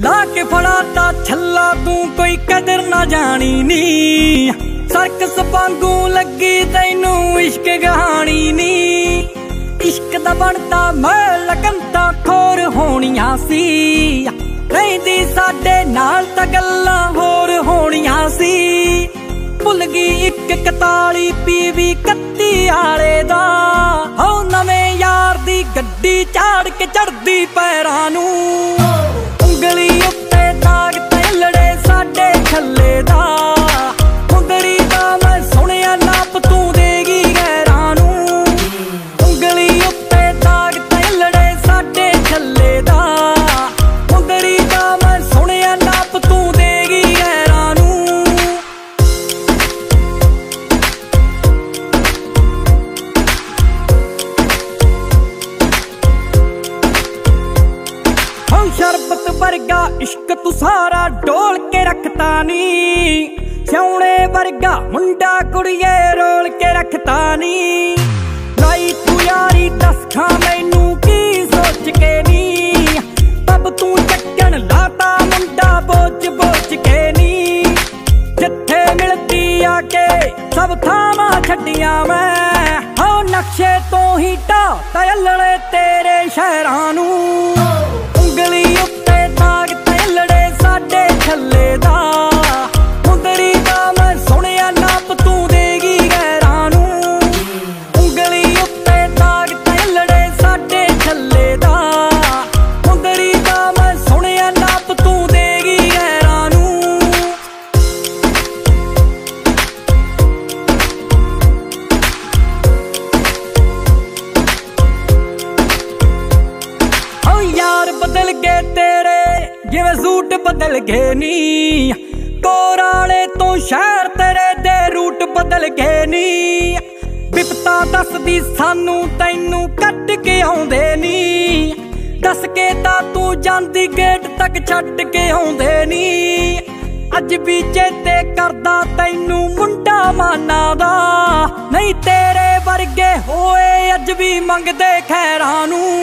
ਲਾ ਕੇ ਫੜਾ ਛੱਲਾ, ਤੂੰ ਕੋਈ ਕਦਰ ਨਾ ਜਾਣੀ ਨੀ। ਸਰਕਸ ਵਾਂਗੂ ਲੱਗੀ ਤੈਨੂੰ ਇਸ਼ਕ ਕਹਾਣੀ ਨੀ। ਇਸ਼ਕ ਦਾ ਬਣਦਾ ਮੈਂ ਲਗੰਤਾ ਖੋਰ ਹੋਣੀਆਂ ਸੀ। ਰਹਿੰਦੀ ਸਾਡੇ ਨਾਲ ਤਾਂ ਗੱਲਾਂ ਹੋਰ ਹੋਣੀਆਂ ਸੀ। ਭੁੱਲ ਗਈ ਇੱਕ 41 ਪੀਵੀ 31 ਆਲੇ ਦਾ। ਵਰਗਾ ਇਸ਼ਕ ਤੂੰ ਸਾਰਾ ਡੋਲ ਕੇ ਰੱਖਤਾ ਨੀ। ਸਿਉਣੇ ਵਰਗਾ ਮੁੰਡਾ ਕੁੜੀਏ ਰੋਲ ਕੇ ਰੱਖਤਾ ਨੀ। ਲਾਈ ਤੂੰ ਯਾਰੀ ਦੱਸ ਖਾਂ ਮੈਨੂੰ ਕੀ ਸੋਚ ਕੇ ਨੀ। ਤਬ ਤੂੰ ਚੱਕਣ ਲਾਤਾ ਮੁੰਡਾ ਬੋਝ ਬੋਝ ਕੇ ਨੀ। ਜਿੱਥੇ ਮਿਲਦੀ ਆ ਕੇ ਸਭ ਥਾਵਾਂ ਛੱਡੀਆਂ ਮੈਂ। ਹੋ ਨਕਸ਼ੇ ਤੋਂ ਹੀ ਢਾ ਤੈਲੜੇ ਤੇਰੇ ਸ਼ਹਿਰਾਂ ਨੂੰ। ਯਾਰ ਤੇਰੇ, ਜਿਵੇਂ ਸੂਟ ਬਦਲ ਗਏ ਨੀ। ਕੋਰਾਲੇ ਤੋਂ ਸ਼ਹਿਰ ਤੇਰੇ ਦੇ ਰੂਟ ਬਦਲ ਗਏ ਨੀ। ਬਿਪਤਾ ਦੱਸਦੀ ਸਾਨੂੰ ਤੈਨੂੰ ਕੱਢ ਕੇ ਆਉਂਦੇ ਨੀ। ਦੱਸ ਕੇ ਤਾਂ ਤੂੰ ਜਾਂਦੀ ਗੇਟ ਤੱਕ ਛੱਡ ਕੇ ਆਉਂਦੇ ਨੀ। ਅੱਜ ਵੀ ਚੇਤੇ ਕਰਦਾ ਤੈਨੂੰ ਮੁੰਡਾ ਮਾਨਾ ਦਾ। ਨਹੀਂ ਤੇਰੇ ਵਰਗੇ ਹੋਏ ਅੱਜ ਵੀ ਮੰਗਦੇ ਖੈਰਾਂ ਨੂੰ।